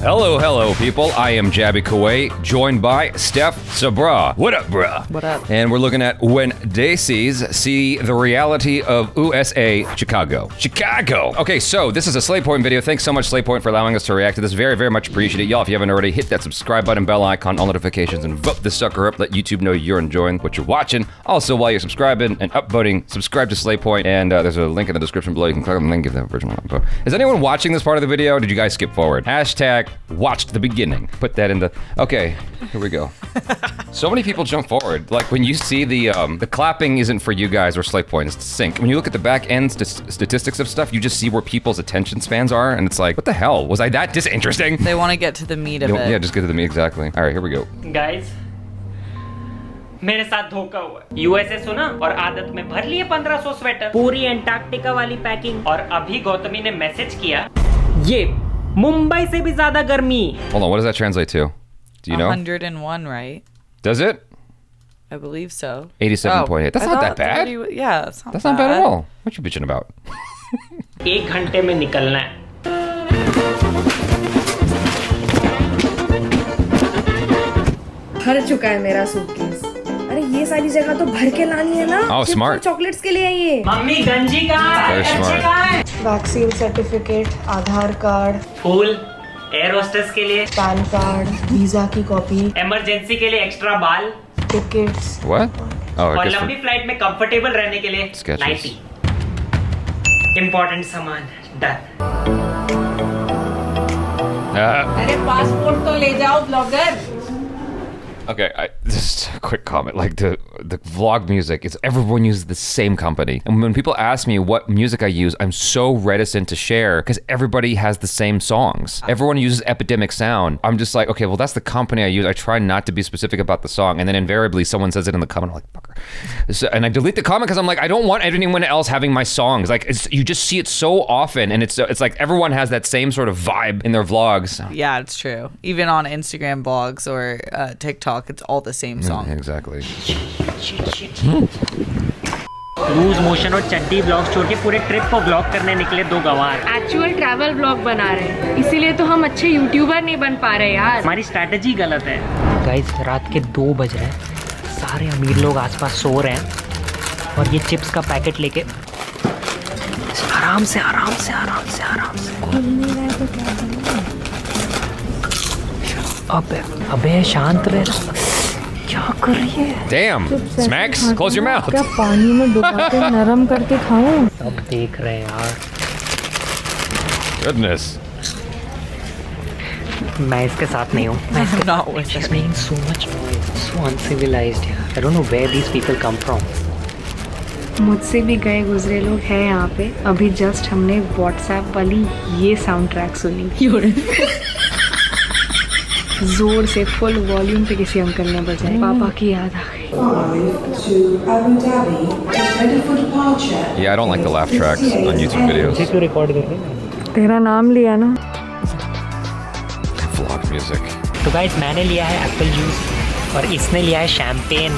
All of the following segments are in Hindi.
Hello, hello, people. I am Jabby Kuwait, joined by Steph Sabra. What up, bruh? What up? And we're looking at when Daisies see the reality of USA Chicago. Chicago! Okay, so this is a Slay Point video. Thanks so much, Slay Point, for allowing us to react to this. Very, very much appreciate it. Y'all, if you haven't already, hit that subscribe button, bell icon, all notifications, and vote this sucker up. Let YouTube know you're enjoying what you're watching. Also, while you're subscribing and upvoting, subscribe to Slay Point, and uh, there's a link in the description below. You can click on the link, give that original info. Is anyone watching this part of the video? Did you guys skip forward? Hashtag watched the beginning. Put that in the. Okay, here we go. so many people jump forward. Like when you see the um, the clapping isn't for you guys or Slay Point, it's to sync. When you look at the back end st- statistics of stuff, you just see where people's attention spans are, and it's like, what the hell? Was I that disinteresting? They want to get to the meat of it. Yeah, just get to the meat exactly. All right, here we go. Guys मेरे साथ धोखा हुआ यूएसए सुना और आदत में भर लिए 1500 स्वेटर पूरी एंटार्क्टिका वाली पैकिंग और अभी गौतमी ने मैसेज किया ये मुंबई से भी ज्यादा गर्मी Hold on, what does that translate to? Do you know? 101, right? Does it? I believe so. 87.8. That's I not that thought bad. 30 yeah, that's not That's not bad at all. What you bitching about? एक घंटे में निकलना है भर चुका है मेरा सूटकेस अरे ये सारी जगह तो भर के लानी है ना। Oh, smart. चॉकलेट्स के लिए है। ये मम्मी गंजी कहाँ है वैक्सीन सर्टिफिकेट आधार कार्ड। फूल एयर होस्टेस के लिए। पैन कार्ड वीज़ा की कॉपी इमरजेंसी के लिए एक्स्ट्रा बाल। Tickets What? Oh, और लंबी फ़्लाइट में कंफर्टेबल रहने के लिए नाइटी इम्पोर्टेंट सामान डन uh, अरे पासपोर्ट तो ले जाओ blogger Okay, I, just a quick comment. Like the the vlog music, is everyone uses the same company, and when people ask me what music I use, I'm so reticent to share because everybody has the same songs. Everyone uses Epidemic Sound. I'm just like, okay, well that's the company I use. I try not to be specific about the song, and then invariably someone says it in the comment. I'm like, fucker, so, and I delete the comment because I'm like, I don't want anyone else having my songs. Like, it's, you just see it so often, and it's it's like everyone has that same sort of vibe in their vlogs. Yeah, it's true. Even on Instagram blogs or uh, TikTok, it's all the same song. Exactly. Loose motion और चड्डी ब्लॉग छोड़ के पूरे ट्रिप को ब्लॉग करने निकले दो गवार। एक्चुअल ट्रैवल ब्लॉग बना रहे हैं। इसीलिए तो हम अच्छे यूट्यूबर नहीं बन पा रहे यार। हमारी स्ट्रैटेजी गलत है। गाइस रात के दो बज रहे हैं। सारे अमीर लोग आसपास सो रहे हैं। और ये चिप्स का पैकेट लेके आराम से आराम से आराम से आराम से। अबे अबे शांत रह। क्या कर रही है? Damn smacks close your mouth क्या पानी में डुबा के नरम करके खाऊं? अब देख रहे हैं यार। गुडनेस मैं इसके साथ नहीं हूँ। मैं इसके साथ हूँ it's making so much so uncivilized यार। I don't know where these people come from मुझसे भी गए गुजरे लोग हैं यहाँ पे। अभी जस्ट हमने व्हाट्सएप वाली ये साउंड ट्रैक सुनी ज़ोर से फुल वॉल्यूम पे किसी अंकल ने बजाई पापा की याद आ गई। To Abu Dhabi is ready for departure. Yeah, I don't like the laugh tracks on YouTube videos. तेरा नाम लिया ना। Vlog music. तो गाइस मैंने लिया है एप्पल जूस और इसने लिया है शैम्पेन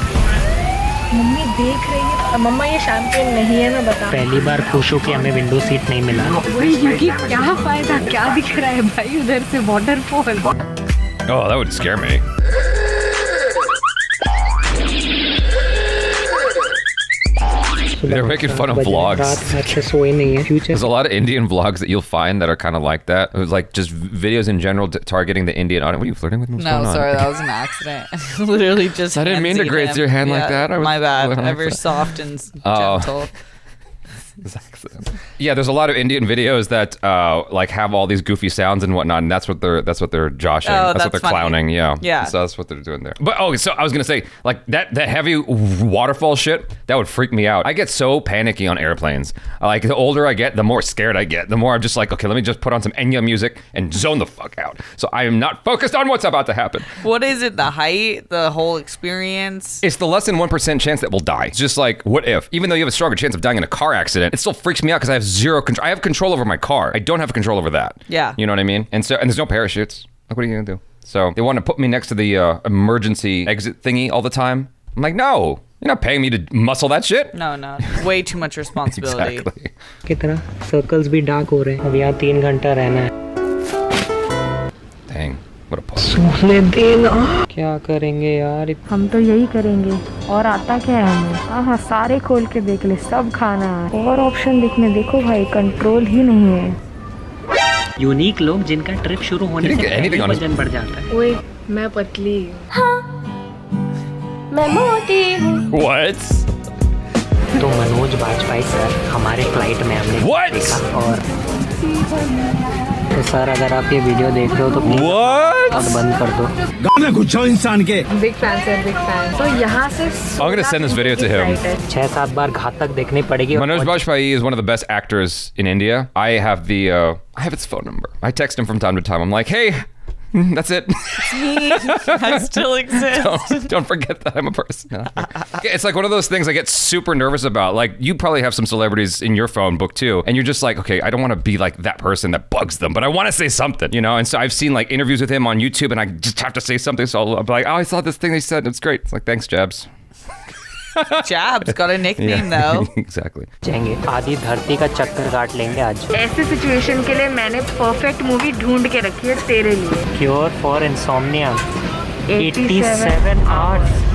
मम्मी देख रही है। मम्मा ये शैम्पेन नहीं है ना बता पहली बार खुश हो कि हमें विंडो सीट नहीं मिला। वही क्योंकि क्या फ़ायदा क्या दिख रहा है भाई उधर से waterfall Oh, that would scare me. They're making fun of vlogs. There's a lot of Indian vlogs that you'll find that are kind of like that. It was like just videos in general targeting the Indian audience. What are you flirting with? What's no, sorry, that was an accident. Literally just. I didn't mean to graze your hand yeah, like that. I was, my bad. Ever soft and oh. gentle. Oh gentle. Yeah, there's a lot of Indian videos that uh, like have all these goofy sounds and whatnot, and that's what they're that's what they're joshing. Oh, that's, what they're funny. clowning. Yeah, Yeah. So that's what they're doing there. But oh, so I was gonna say like that that heavy waterfall shit that would freak me out. I get so panicky on airplanes. Like the older I get, the more scared I get. The more I'm just like, okay, let me just put on some Enya music and zone the fuck out. So I am not focused on what's about to happen. What is it? The height, the whole experience. It's the less than 1% chance that we'll die. It's just like, what if? Even though you have a stronger chance of dying in a car accident, it still freaks me out because I have zero control. I have control over my car. I don't have control over that. Yeah. You know what I mean? And so, and there's no parachutes. Like, what are you going to do? So they want to put me next to the uh, emergency exit thingy all the time. I'm like, no, you're not paying me to muscle that shit. No, no, way too much responsibility. Exactly. की तरह सर्कल्स भी डार्क हो रहे हैं अब यहाँ तीन घंटा रहना है देखने देना। क्या करेंगे यार? हम तो यही करेंगे। और आता क्या है हमें? हाँ सारे खोल के देख ले सब खाना है। और ऑप्शन दिखने देखो भाई कंट्रोल ही नहीं है। यूनिक लोग जिनका ट्रिप शुरू होने से वज़न बढ़ जाता है। ओए मैं पतली। What? तो मनोज बाजपेयी सर हमारे फ़्लाइट में हमने देखा और तो सर अगर आप ये वीडियो देख रहे हो तो प्लीज़ बंद कर दो big fan sir big fan तो यहाँ से I'm gonna send this video to him. छह सात बार घातक देखनी पड़ेगी और Manoj Bajpayee is one of the best actors in India. I have the uh, I have his phone number. I text him from time to time. I'm like, hey, that's it. I still exist. don't, don't forget that I'm a person. No. it's like one of those things I get super nervous about. Like you probably have some celebrities in your phone book too, and you're just like, okay, I don't want to be like that person that bugs them, but I want to say something, you know. And so I've seen like interviews with him on YouTube, and I just have to say something. So I'll, I'll be like, oh, I saw this thing they said. It's great. It's like, thanks, Jabs. Jab's got a nickname yeah, though. exactly. जाएँगे। आधी धरती का चक्कर काट लेंगे आज। ऐसे सिचुएशन के लिए मैंने परफेक्ट मूवी ढूंढ के रखी है तेरे लिए। क्योर फॉर इंसोम्निया 87 87 आवर्स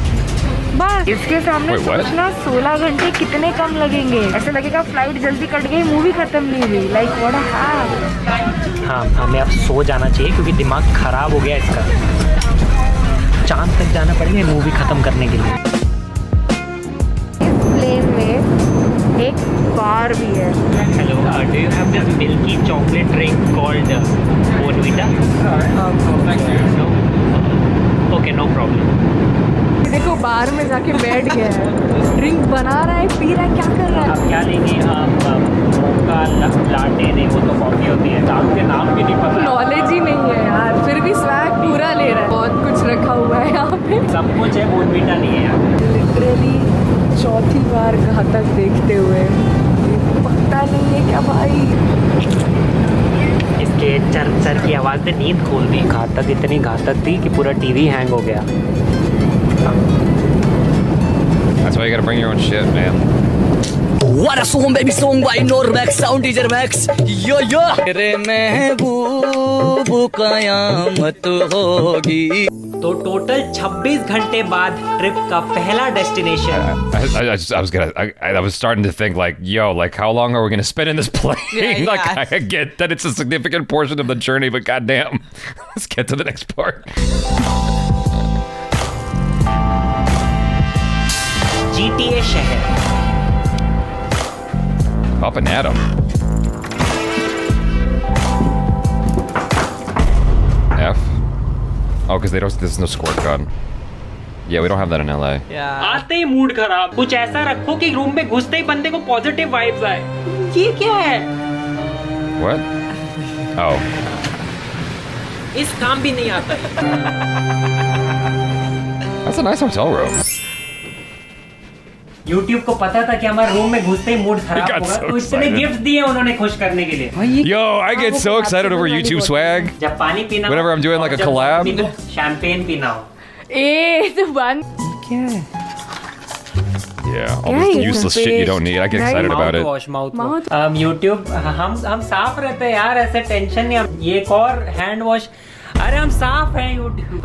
बस। इसके सामने सोचना 16 घंटे कितने कम लगेंगे। ऐसे लगेगा फ़्लाइट जल्दी कट गई मूवी खत्म नहीं हुई। लाइक हाँ हमें अब सो जाना चाहिए क्योंकि दिमाग खराब हो गया इसका। चाँद तक जाना पड़ेगा मूवी खत्म करने के लिए। प्लेन में एक बार भी है। Hello do you have this milky chocolate drink called Bournvita okay no problem देखो बार में जाके बैठ गया है। ड्रिंक बना रहा है पी रहा है क्या कर रहा है? आप क्या लेंगे? आप मोका लाटे नहीं वो तो कॉफ़ी होती है। दारू के नाम भी नहीं पता। नॉलेज ही नहीं है यार। फिर भी स्वैग पूरा ले रहा है। बहुत कुछ रखा हुआ है यहाँ पे। सब कुछ है बोनविटा नहीं है यार लिटरली चौथी बार घातक देखते हुए पता नहीं है क्या भाई इसके चर चर की आवाज़ ने नींद खोल दी घातक इतनी घातक थी कि पूरा टीवी हैंग हो गया That's why you gotta bring your own shit, man. What a song baby song by Normax Sound Teacher Max Yo yo तेरे महबूब कयामत होगी तो टोटल 26 घंटे बाद ट्रिप का पहला destination I, I, I, just, I was gonna. I, I was starting to think like, yo, like how long are we gonna spend in this plane? Yeah, like yeah. I get that it's a significant portion of the journey, but goddamn, let's get to the next part. GTA शहर Up and at Oh, because they don't. There's no squirt gun. Yeah, we don't have that in LA. Yeah. आते ही मूड खराब कुछ ऐसा रखो कि रूम में घुसते ही बंदे को पॉजिटिव वाइब्स आए ये क्या है What? Oh. इस काम भी नहीं आता That's a nice hotel room. YouTube को पता था कि हमारे रूम में घुसते ही मूड खराब होगा so तो इतने गिफ्ट दिए उन्होंने खुश करने के लिए Yo, I get so excited over YouTube swag. जब पानी पीना Whenever I'm doing, like, a collab. Champagne पीना हो ए तो बंद क्या है Yeah, all Yeah, this useless shit you don't need. I get excited about it. Wash mouth Mouth- wash YouTube हम हम साफ़ रहते हैं यार ऐसे टेंशन नहीं हम- ये एक और हैंड वॉश अरे हम साफ़ हैं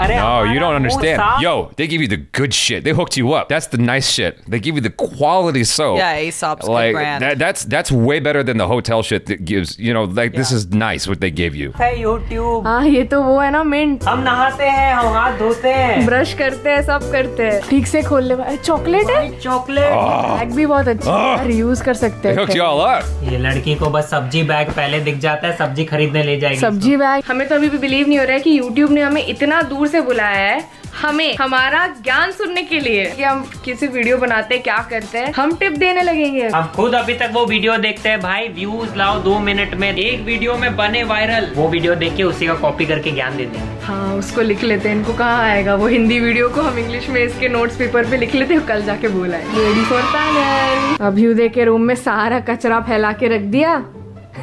अरे No, you don't understand. Yo, they give you the good shit. They hooked you up. That's the nice shit. They give you the quality soap. Yeah, Aesop's good like brand. that, that's that's way better than the hotel shit that gives. You know, like yeah. this is nice what they give you. है यूट्यूब हाँ ये तो वो है ना मिंट हम नहाते हैं हम हाथ धोते हैं ब्रश करते हैं सब करते हैं ठीक से खोल ले चॉकलेट है चॉकलेट बैग भी बहुत अच्छा Ah. है यूज़ कर सकते हैं hooked you all up. ये लड़की को बस सब्ज़ी बैग पहले दिख जाता है सब्ज़ी खरीदने ले जाएगी सब्ज़ी बैग हमें तो अभी भी बिलीव नहीं हो रहा है कि YouTube ने हमें इतना दूर से बुलाया है हमें हमारा ज्ञान सुनने के लिए कि हम किसी वीडियो बनाते हैं क्या करते हैं हम टिप देने लगेंगे। हम खुद अभी तक वो वीडियो देखते हैं भाई व्यूज़ लाओ दो मिनट में एक वीडियो में बने वायरल वो वीडियो देख के उसी का कॉपी करके ज्ञान दे देंगे। हाँ उसको लिख लेते हैं इनको कहाँ आएगा वो हिंदी वीडियो को हम इंग्लिश में इसके नोट्स पेपर पे लिख लेते हैं कल जाके बोला है। रेडी फॉर पैनल अभ्युदय के रूम में सारा कचरा फैला के रख दिया।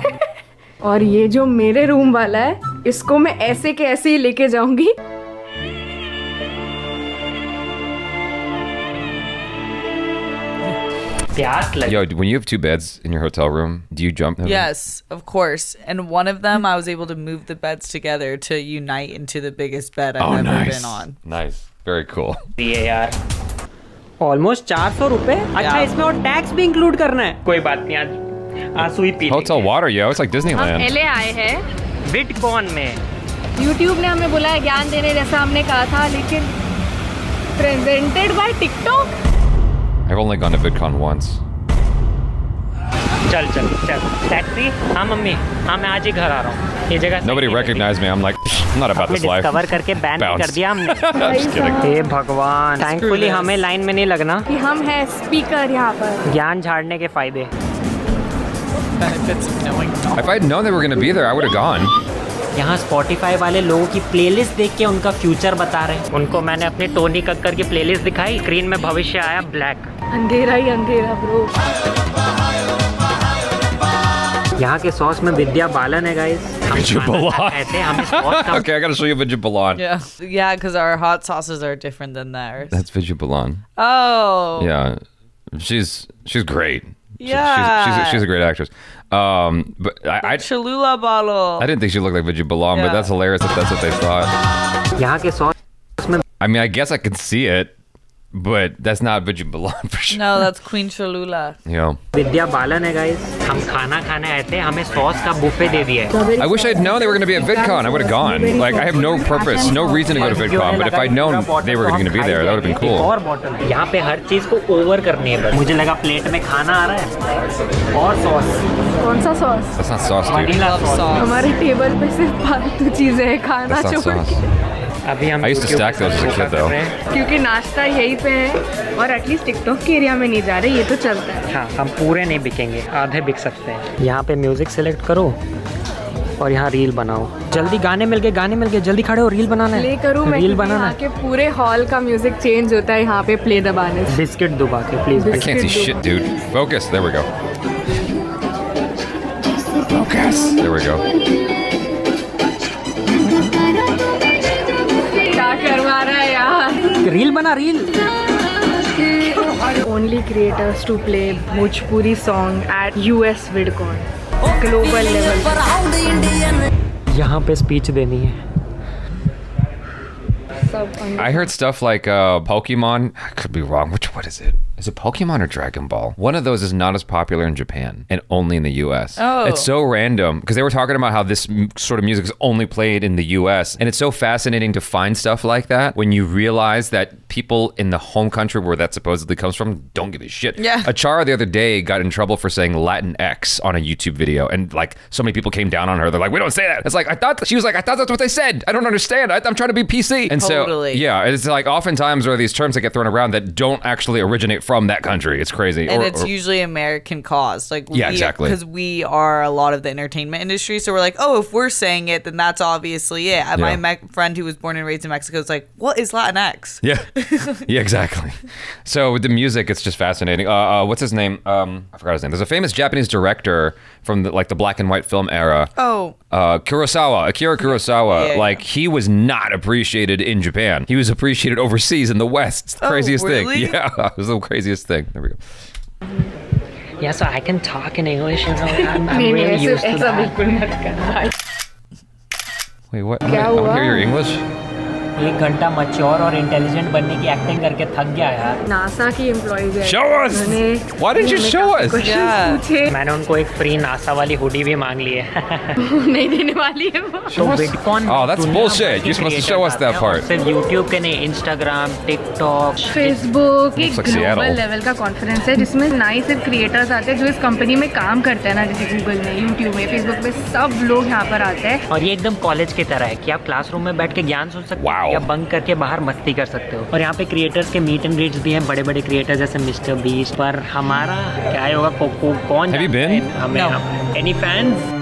और ये जो मेरे रूम वाला है इसको मैं ऐसे के ऐसे ही लेके जाऊंगी प्यास लगी Yo, when you have two beds in your hotel room, do you jump? them? Yes, of course. And one of them, I was able to move the beds together to unite into the biggest bed I've Oh, ever nice. been on. Nice. Very cool. दिए यार ऑलमोस्ट चार सौ रूपए अच्छा इसमें और टैक्स भी इंक्लूड करना है कोई बात नहीं आज आंसू ही P Hotel water, yo. It's like हम Disneyland. एलए आए हैं बिटकॉइन में। यूट्यूब ने हमें बुलाया ज्ञान देने जैसा हमने कहा था लेकिन presented by TikTok I've only gone to VidCon once. चल चल चल। टैक्सी हाँ मम्मी। हाँ मैं आज ही घर आ रहा हूँ। ये जगह Nobody recognized me. I'm like, I'm not about this life. Discover करके बैन कर दिया हमने। हे भगवान। थैंकफुली हमें लाइन में नहीं लगना। कि हम हैं स्पीकर यहाँ पर। ज्ञान झाड़ने के फ़ायदे। Benefits of knowing Tom. If I'd known they were going to be there, I would have gone. यहाँ स्पॉटिफाई वाले लोगों की प्लेलिस्ट देख के उनका फ्यूचर बता रहे हैं उनको मैंने अपनी टोनी कक्कर की प्लेलिस्ट दिखाई स्क्रीन में भविष्य आया ब्लैक अंधेरा ही अंधेरा ब्रो यहाँ के सॉस में विद्या बालन है guys Okay, I got to show you Vidya Balan. Yeah, yeah, because our hot sauces are different than theirs. That's Vidya Balan. oh, Yeah, she's she's great. Yeah, she, she's, she's, she's, a great actress. Um, but I, I Cholula bottle. I didn't think she looked like Vijay Balam, yeah. but that's hilarious that that's what they thought. I mean, I guess I can see it but that's not Vidya Balan for sure. no, that's Queen Cholula. You know, विद्या बालन है गाइस हम खाना खाने आए थे हमें सॉस का बुफे दे दिया है I wish I'd known they were going to be at VidCon. I would have gone. Like, I have no purpose, no reason to go to VidCon. But if I'd known they were going to be there, that would have been एक cool. और बॉटल है। यहाँ पे हर चीज को ओवर करनी है बस मुझे लगा प्लेट में खाना आ रहा है और सॉस कौन सा sauce That's not sauce, dude. Vanilla Love sauce sauce. हमारे टेबल पे सिर्फ फालतू चीजें हैं खाना That's not छोड़ sauce. के अभी हम I used to stack those as a kid, though. कर रहे हैं। क्योंकि नाश्ता यहीं पे है और एटलीस्ट टिकटॉक के एरिया में नहीं जा रहे ये तो चलता है हाँ हम पूरे नहीं बिकेंगे आधे बिक सकते हैं यहाँ पे म्यूज़िक सेलेक्ट करो और यहाँ रील बनाओ जल्दी गाने मिल गए गाने मिल गए जल्दी खड़े हो रील बनाना प्ले है करूँ मैं रील बनाना के पूरे हॉल का म्यूज़िक चेंज होता है यहाँ पे प्ले दबाने बिस्किट दुबा के please I can't see shit, dude. Focus. There we go. Focus. There we go. Reel बना reel only creators to play Bhojpuri song at US VidCon global level यहाँ पे स्पीच देनी है I heard stuff like uh, Pokemon. I could be wrong. Which what is it? Is it Pokemon or Dragon Ball? One of those is not as popular in Japan and only in the U.S. Oh. It's so random because they were talking about how this m- sort of music is only played in the U.S. and it's so fascinating to find stuff like that when you realize that people in the home country where that supposedly comes from don't give a shit. Yeah. Achara the other day got in trouble for saying Latin X on a YouTube video, and like so many people came down on her. They're like, "We don't say that." It's like I thought she was like, "I thought that's what they said." I don't understand. I, I'm trying to be PC. And Totally. so yeah, it's like oftentimes there are these terms that get thrown around that don't actually originate from that country. It's crazy. And Or- it's or- usually American cause. Like Yeah, exactly. Because we are a lot of the entertainment industry, so we're like, oh, if we're saying it, then that's obviously it. And My me- friend who was born and raised in Mexico is like, what is Latinx? yeah, yeah, exactly. So with the music, it's just fascinating. Uh, uh, what's his name? Um, I forgot his name. There's a famous Japanese director from the, like the black and white film era. Oh, uh, Kurosawa, Akira Kurosawa, Yeah, yeah. like he was not appreciated in Japan. He was appreciated overseas in the West. It's the Oh, craziest really? thing. Yeah, it was the craziest craziest thing. There we go. Yeah, so I can talk in English, and I'm, I'm really used to that. Wait, what? I don't, I don't hear your English. एक घंटा मच्योर और इंटेलिजेंट बनने की एक्टिंग करके थक गया यार। नासा की एम्प्लॉइज है Yeah. मैंने उनको एक फ्री नासा वाली हुडी भी मांग ली है। नहीं देने वाली है वो। तो बिटकॉइन Oh. सिर्फ़ यूट्यूब के नहीं इंस्टाग्राम टिकटॉक फेसबुक एक ग्लोबल लेवल का कॉन्फ्रेंस है जिसमें ना ही सिर्फ़ क्रिएटर्स आते हैं जो इस कंपनी में काम करते हैं ना जैसे गूगल में यूट्यूब में फेसबुक में सब लोग यहाँ पर आते हैं। और ये एकदम कॉलेज की तरह है कि आप क्लासरूम में बैठ के ज्ञान सुन सकते. हो। या बंक करके बाहर मस्ती कर सकते हो और यहाँ पे क्रिएटर्स के मीट एंड ग्रीट्स भी हैं बड़े बड़े क्रिएटर्स जैसे मिस्टर बीस्ट पर हमारा क्या ही होगा को, को, कौन Have you जानता been? है हमें No. Any fans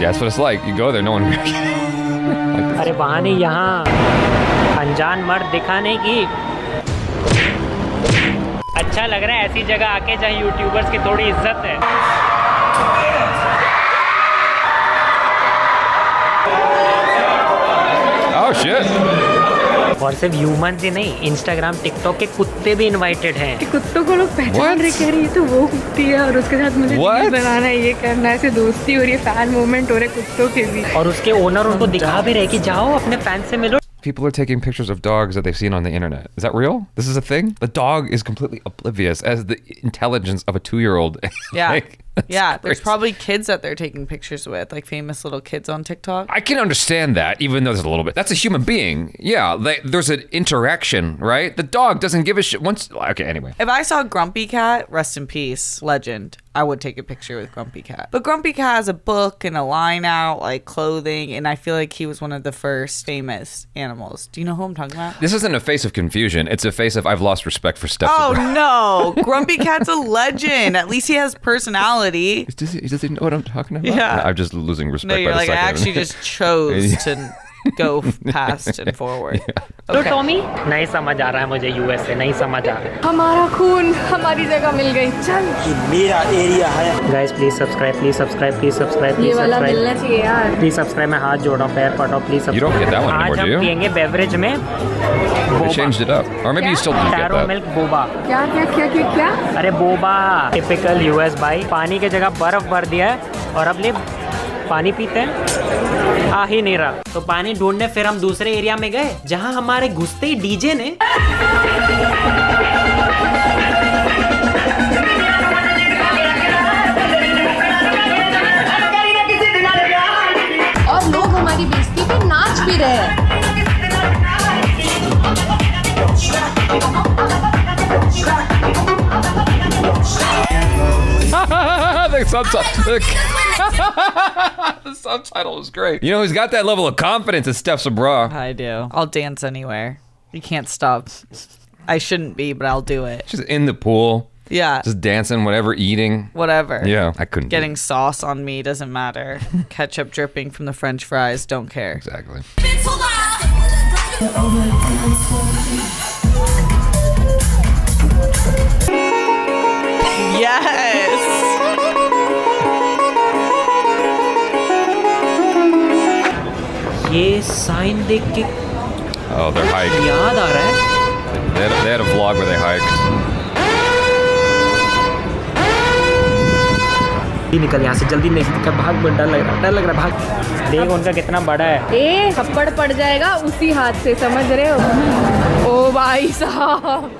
that's what it's like. You go there, no one. अरे वहाँ नहीं यहाँ अनजान मर्द दिखाने की अच्छा लग रहा है ऐसी जगह आके जहाँ यूट्यूबर्स की थोड़ी इज़्ज़त है oh shit! और सिर्फ़ ह्यूमन ही नहीं इंस्टाग्राम टिकटॉक के कुत्ते भी इनवाइटेड हैं कि कुत्तों को लोग पहचान रहे कह रही है तो वो कुत्ती है और उसके साथ मुझे बनाना है ये करना है ऐसे दोस्ती हो रही है फ़ैन मूवमेंट हो रहे कुत्तों के भी और उसके ओनर उनको दिखा भी रहे कि जाओ अपने फ़ैन से मिलो People are taking pictures of dogs that they've seen on the internet. Is that real? This is a thing? The dog is completely oblivious as the intelligence of a two-year-old. Yeah. Like, yeah, there's probably kids that they're taking pictures with, like famous little kids on TikTok. I can understand that, even though there's a little bit. That's a human being. Yeah, like, there's an interaction, right? The dog doesn't give a shit. Once, okay, anyway. If I saw Grumpy Cat, rest in peace, legend, I would take a picture with Grumpy Cat. But Grumpy Cat has a book and a line out, like clothing, and I feel like he was one of the first famous animals. Do you know who I'm talking about? This isn't a face of confusion. It's a face of I've lost respect for Steph. Oh no, Grumpy Cat's a legend. At least he has personality. Does he, does he know what I'm talking about? Yeah. I'm just losing respect. No, you're the like, I actually just chose to go past and forward. तो टॉमी नहीं समझ आ रहा है मुझे यूएस से नहीं समझ आ रहा है। हमारा खून हमारी जगह मिल गई। चल। Guys please subscribe please subscribe please subscribe ये वाला मिलना चाहिए यार। प्लीज़ सब्सक्राइब मैं हाथ जोड़ रहा हूँ पैर पटाओ प्लीज़ You don't get आज anymore, do हम पियेंगे बेवरेज में They changed it up. Or maybe you still do get that. Milk boba क्या क्या क्या क्या क्या? अरे बोबा टिपिकल यूएस भाई। पानी की जगह बर्फ़ भर दिया है और अब ले पानी पीते हैं। आ ही नहीं रहा। तो पानी ढूँढने फिर हम दूसरे एरिया में गए, जहाँ हमारे घुसते ही डीजे ने और लोग हमारी बेइज्जती पे नाच भी रहे the, subtitle, the, the subtitle is great. You know who's got that level of confidence is Steph Sabra. I do. I'll dance anywhere. You can't stop. I shouldn't be, but I'll do it. She's in the pool, Yeah. just dancing, whatever, eating. Whatever. Yeah, I couldn't. do it. Getting sauce on me doesn't matter. Ketchup dripping from the french fries, don't care. exactly. Yes! ये साइन देख के Oh, they're hiking. याद आ रहा है They had, they had a vlog where they hiked. जल्दी निकल यहाँ से जल्दी निकल भाग डर लग रहा है डर लग रहा भाग देख उनका कितना बड़ा है ए थप्पड़ पड़ जाएगा उसी हाथ से समझ रहे हो ओ भाई साहब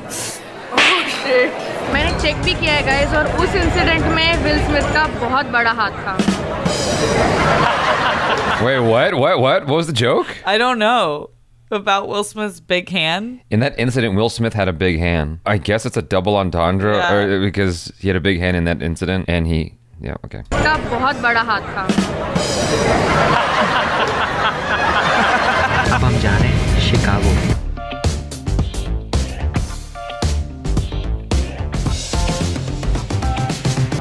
Oh, shit. मैंने चेक भी किया है गाइस और उस इंसिडेंट में विल स्मिथ का बहुत बड़ा हाथ था Wait, what? What? What? What was the joke? I don't know about Will Smith's big hand. In that incident, Will Smith had a big hand. I guess it's a double entendre Yeah. or, because he had a big hand in that incident, and he, yeah, okay. का बहुत बड़ा हाथ था अब हम जा रहे हैं शिकागो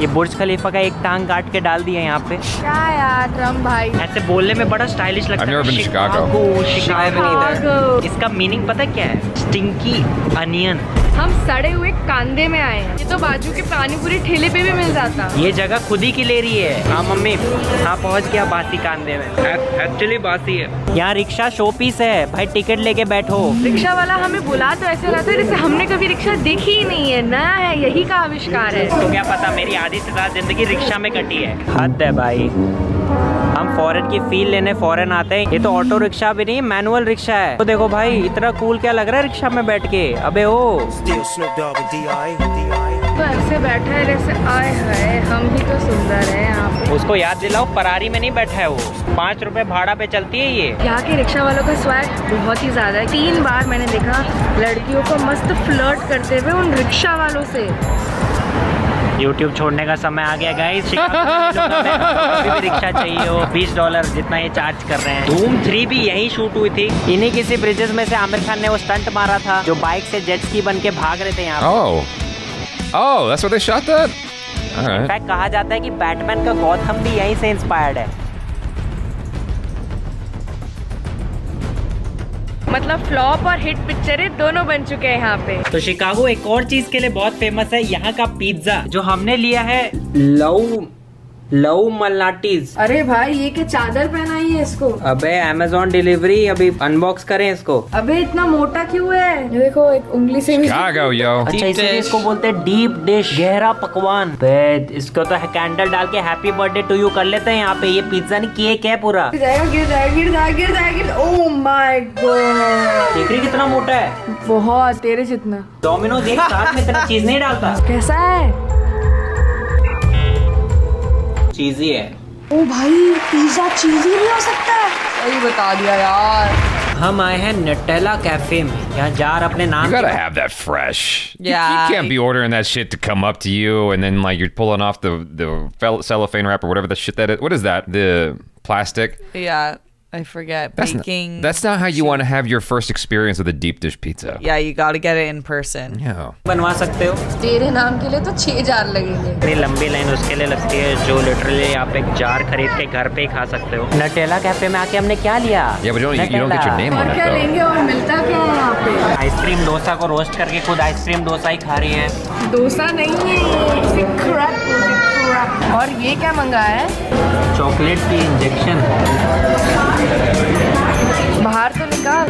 ये बुर्ज खलीफा का एक टांग काट के डाल दिया यहाँ पे। क्या यार ट्रंप भाई। ऐसे बोलने में बड़ा स्टाइलिश लगता है। Chicago, Chicago, Chicago. शिकागो। इसका मीनिंग पता क्या है? स्टिंकी अनियन हम सड़े हुए कांदे में आए हैं। ये तो बाजू के पानी पूरी ठेले पे भी मिल जाता। ये जगह खुद ही की ले रही है। हाँ मम्मी हाँ पहुँच गया बासी कांदे में। एक्चुअली बासी है। यहाँ रिक्शा शो पीस है। भाई टिकट लेके बैठो। रिक्शा वाला हमें बुला तो ऐसे रहा था जैसे हमने कभी रिक्शा देखी ही नहीं है। नया है यही का आविष्कार है। तो क्या पता मेरी आधी से ज़्यादा ज़िंदगी रिक्शा में कटी है। हद है भाई। हम फॉरेन की फील लेने फॉरेन आते हैं। ये तो ऑटो रिक्शा भी नहीं मैनुअल रिक्शा है। तो देखो भाई इतना कूल क्या लग रहा है रिक्शा में बैठ के? अबे ओ। तो ऐसे बैठा है जैसे आए है हम भी तो सुंदर है यहाँ पे। उसको याद दिलाओ परारी में नहीं बैठा है वो। पाँच रुपए भाड़ा पे चलती है ये। यहाँ के रिक्शा वालों का स्वैग बहुत ही ज़्यादा है। तीन बार मैंने देखा लड़कियों को मस्त फ्लर्ट करते हुए उन रिक्शा वालों से। यूट्यूब छोड़ने का समय आ गया गाइस रिक्शा चाहिए हो 20 डॉलर जितना ये चार्ज कर रहे हैं धूम थ्री भी यही शूट हुई थी इन्हीं किसी ब्रिजेस में से आमिर खान ने वो स्टंट मारा था जो बाइक से जेट स्की बन के भाग रहे थे यहाँ Oh. Oh, that's what they shot that? All right. In fact, कहा जाता है कि बैटमैन का गौतम भी यहीं से इंस्पायर्ड है मतलब फ्लॉप और हिट पिक्चरें दोनों बन चुके हैं यहाँ पे। तो शिकागो एक और चीज़ के लिए बहुत फ़ेमस है यहाँ का पिज्जा जो हमने लिया है। लव लव मल्लाटीज। अरे भाई ये क्या चादर पहनाई है इसको? अबे अमेजोन डिलीवरी अभी अनबॉक्स करें इसको। अबे इतना मोटा क्यों है? देखो एक उंगली से भी. अच्छा इसलिए इसको बोलते हैं डीप डिश गहरा पकवान। इसको तो कैंडल डाल के हैप्पी बर्थडे टू यू कर लेते हैं यहाँ पे। ये पिज्जा नहीं केक है पूरा। गिर गिर गिर गिर गिर ओह देख रही कितना मोटा है? बहुत तेरे जितना। डोमिनोज एक साथ में इतना चीज़ नहीं डालता। कैसा है? चीजी है ओ भाई पिज्जा चीजी नहीं हो सकता सही बता दिया यार हम आए हैं नटेला कैफे में यहाँ जार अपने You नाम gotta के have that fresh. You- Yeah. You, can't be ordering that shit to come up to you and then like you're pulling off the the fel- cellophane wrap or whatever the shit that is. What is that? The plastic. Yeah, I forget. That's Baking. Not, that's not how you want to have your first experience with a deep dish pizza. yeah, you got to get it in person. Yeah. बनवा सकते हो तेरे नाम के लिए तो छह जार लगेंगे इतनी लंबी लाइन उसके लिए लगती है जो लिटरली आप एक जार खरीद के घर पे ही खा सकते हो नटेला कैफ़े में आके हमने क्या लिया Yeah, but you don't, you don't get your name on it क्या though. लेंगे और मिलता क्या है यहाँ पे आइसक्रीम डोसा को रोस्ट करके खुद आइसक्रीम डोसा ही खा रही है डोसा नहीं है ये और ये क्या मंगाया है? चॉकलेट की इंजेक्शन। बाहर तो निकाल.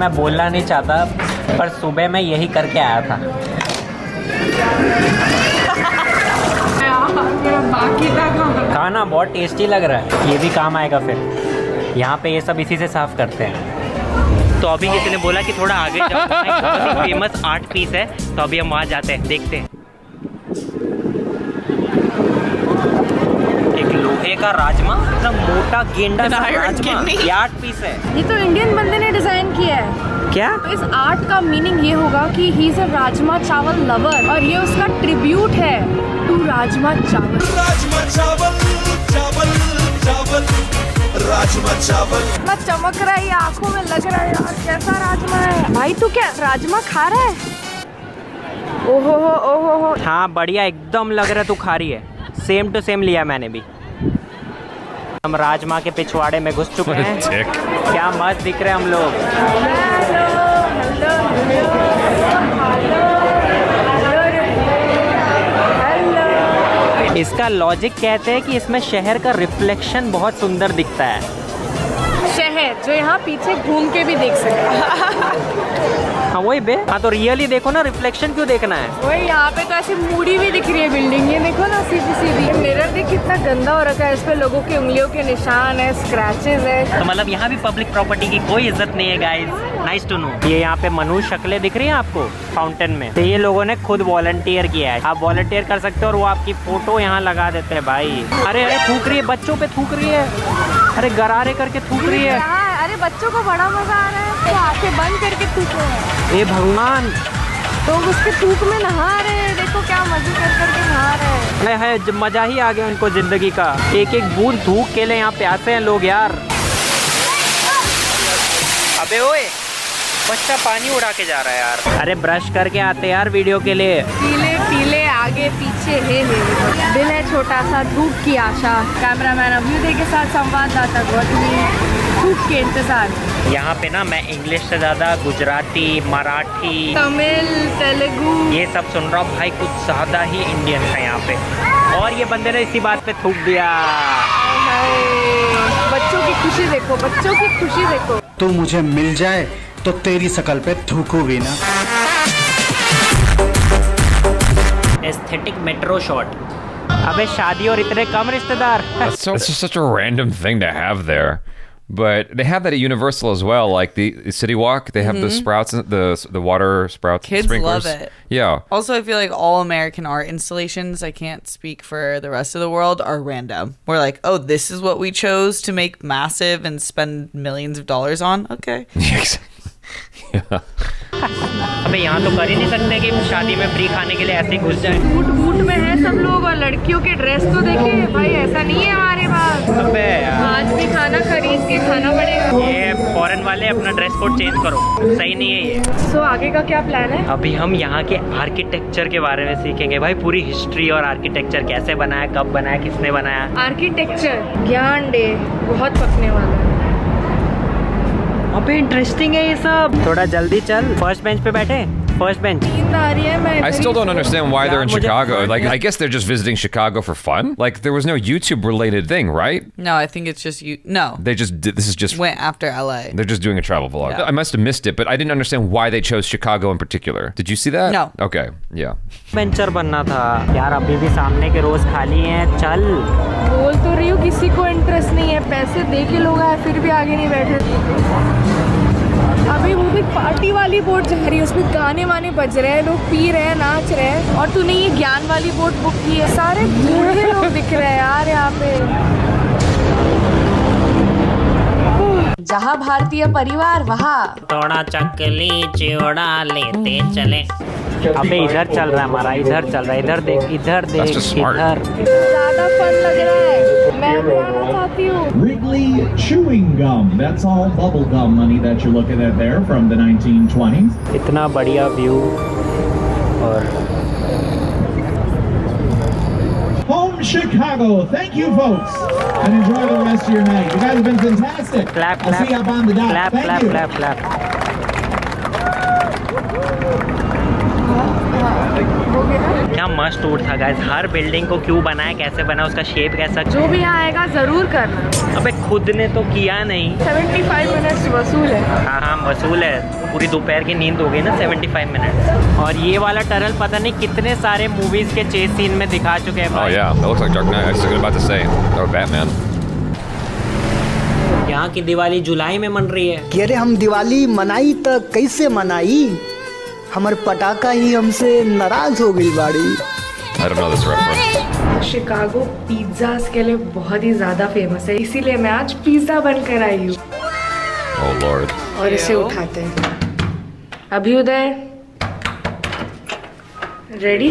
मैं बोलना नहीं चाहता पर सुबह मैं यही करके आया था। बाकी खाना खाना बहुत टेस्टी लग रहा है। ये भी काम आएगा फिर। यहाँ पे ये सब इसी से साफ़ करते हैं। तो अभी किसी ने बोला कि थोड़ा आगे जाओ फ़ेमस आर्ट पीस है तो अभी हम वहाँ जाते हैं देखते हैं। एक लोहे का राजमा इतना मोटा गेंडा राजमा ये आर्ट पीस है। ये तो इंडियन बंदे ने डिज़ाइन किया है। क्या? तो इस आर्ट का मीनिंग ये होगा कि ही इज़ अ राजमा चावल लवर और ये उसका ट्रिब्यूट है टू राजमा चावल राजमा चावल चावल चावल राजमा चावल। इतना चमक रहा है आँखों में लग रहा है यार कैसा राजमा है? भाई तू क्या राजमा खा रहा है? ओहो हो ओहो हो। हाँ बढ़िया एकदम लग रहा है तू खा रही है। सेम टू सेम लिया मैंने भी। हम राजमा के पिछवाड़े में घुस चुके हैं। क्या मस्त दिख रहे हैं हम लोग। इसका लॉजिक कहते हैं कि इसमें शहर का रिफ्लेक्शन बहुत सुंदर दिखता है। जो यहाँ पीछे घूम के भी देख सकते हाँ वही बे। हाँ तो रियली देखो ना रिफ्लेक्शन क्यों देखना है? वही यहाँ पे तो ऐसी मूड़ी भी दिख रही है बिल्डिंग ये देखो ना सीधी सीधी मिरर देख कितना गंदा हो रखा है। इस पे लोगों के उंगलियों के निशान है स्क्रैचेस है। तो मतलब यहाँ भी पब्लिक प्रॉपर्टी की कोई इज़्ज़त नहीं है गाइस नाइस टू नो ये यहाँ पे मनुष्य शक्लें दिख रही है आपको फाउंटेन में? तो ये लोगों ने खुद वॉलंटियर किया है। आप वॉलंटियर कर सकते हो और वो आपकी फ़ोटो यहाँ लगा देते हैं भाई। अरे अरे थूक रही है बच्चों पे थूक रही है। अरे गरारे करके थूक रही है। अरे बच्चों को बड़ा मज़ा आ रहा है तो आँखें बंद करके थूक रहे हैं। ए भगवान। तो उसके थूक में नहा रहे हैं देखो क्या मज़े कर करके नहा रहे हैं। है, है मज़ा ही आ गया उनको ज़िंदगी का। एक एक बूंद थूक के लिए यहाँ प्यासे हैं लोग यार। अबे ओए बच्चा पानी उड़ा के जा रहा है यार। अरे ब्रश करके आते यार वीडियो के लिए। आगे पीछे हे हे दिल है छोटा सा धूप की आशा। कैमरामैन अभ्युदय के साथ संवाददाता गौतमी धूप के इंतज़ार। यहाँ पे ना मैं इंग्लिश से ज़्यादा गुजराती मराठी तमिल तेलुगु। ये सब सुन रहा हूँ। भाई कुछ ज़्यादा ही इंडियन है यहाँ पे। और ये बंदे ने इसी बात पे थूक दिया। बच्चों की खुशी देखो बच्चों की खुशी देखो। तू मुझे मिल जाए तो तेरी शकल पे थूकू भी ना। एस्थेटिक मेट्रो शॉट अबे शादी और इतने कम रिश्तेदार That's so. It's just such a random thing to have there. But they have that at Universal as well, like the the City Walk. They have the Mhm. sprouts, the the water sprouts, Kids sprinklers. love it. Yeah. Also, I feel like all American art installations, I can't speak for the rest of the world, are random. We're like, oh, this is what we chose to make massive and spend millions of dollars on. Okay. अबे यहाँ तो कर ही नहीं सकते कि शादी में फ्री खाने के लिए ऐसे घुस जाए। बूट बूट में है सब लोग और लड़कियों के ड्रेस तो देखे। भाई ऐसा नहीं है हमारे पास। अबे आज भी खाना खरीद के खाना पड़ेगा। ये फॉरेन वाले अपना ड्रेस कोड चेंज करो। सही नहीं है ये। सो आगे का क्या प्लान है? अभी हम यहाँ के आर्किटेक्चर के बारे में सीखेंगे। भाई पूरी हिस्ट्री और आर्किटेक्चर कैसे बनाया कब बनाया किसने बनाया? आर्किटेक्चर ज्ञान डे बहुत पकने वाला है। अबे इंटरेस्टिंग है ये सब। थोड़ा जल्दी चल फ़र्स्ट बेंच पे बैठे। फर्स्ट बेंच नींद आ रही है मैं I इधर still he don't so- understand why they're in Yeah, मुझे Chicago. fun- Like, I guess they're just visiting Chicago for fun. Like, there was no YouTube related thing, right? No, I think it's just you. No, They just did, this is just went after LA. they're just doing a travel vlog. Yeah. I must have missed it, but I didn't understand why they chose Chicago in particular. Did you see that? No. Okay. Yeah. Bencher बनना था यार अभी भी सामने के रोज खाली हैं चल बोल तो रही हूँ किसी को इंटरेस्ट नहीं है पैसे दे के लोग आए फिर भी आगे नहीं बैठे अभी वो भी पार्टी वाली बोट जा रही है, उसमें गाने वाने बज रहे हैं, लोग पी रहे हैं, नाच रहे हैं। और तूने ये ज्ञान वाली बोट बुक की है, सारे बूढ़े लोग दिख रहे हैं यार यहाँ पे। जहाँ भारतीय परिवार, वहाँ। थोड़ा चकली चिवड़ा लेते चले। अबे इधर चल रहा है हमारा इधर चल रहा है इधर देख इधर देख इधर ज़्यादा फन लग रहा है मैं बनाना हूँ Wrigley chewing gum. That's all bubble gum money that you're looking at there from the 1920s. इतना बढ़िया व्यू और Home Chicago. Thank you, folks, and enjoy the rest of your night. You guys have been fantastic. clap clap, I'll see you up on the dock. clap Thank clap you. clap clap हो गया क्या मस्त टूर था गाइस हर बिल्डिंग को क्यों बनाया कैसे बना उसका शेप कैसा? जो भी यहाँ आएगा ज़रूर करना। अबे खुद ने तो किया नहीं। 75 मिनट्स वसूल है। हाँ हाँ वसूल है। पूरी दोपहर की नींद हो गई ना 75 मिनट और ये वाला टनल पता नहीं कितने सारे मूवीज़ के चेस सीन में दिखा चुके हैं Oh yeah. Like. यहाँ की दिवाली जुलाई में मन रही है। अरे हम दिवाली मनाई तो कैसे मनाई? हमर पटाखा ही हमसे नाराज़ हो गई बाड़ी। I don't know this reference. Chicago pizzas के लिए बहुत ही ज़्यादा फ़ेमस है इसीलिए मैं आज पिज़्ज़ा बनकर आई हूँ। Oh lord. और इसे उठाते हैं। अभ्युदय रेडी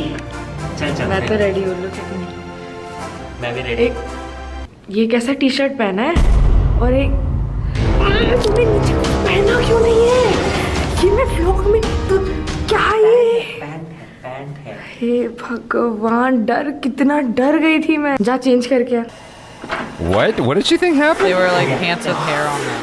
चल चल मैं तो रेडी हूँ लो कितनी। मैं भी रेडी एक ये कैसा टी शर्ट पहना है? और एक तूने नीचे पहना क्यों नहीं है? ये मैं व्लॉग में तो क्या है ये? पैंट है हे। भगवान डर कितना डर गई थी मैं। जा चेंज करके आ। What? What did she think happened? They were like pants with hair on them.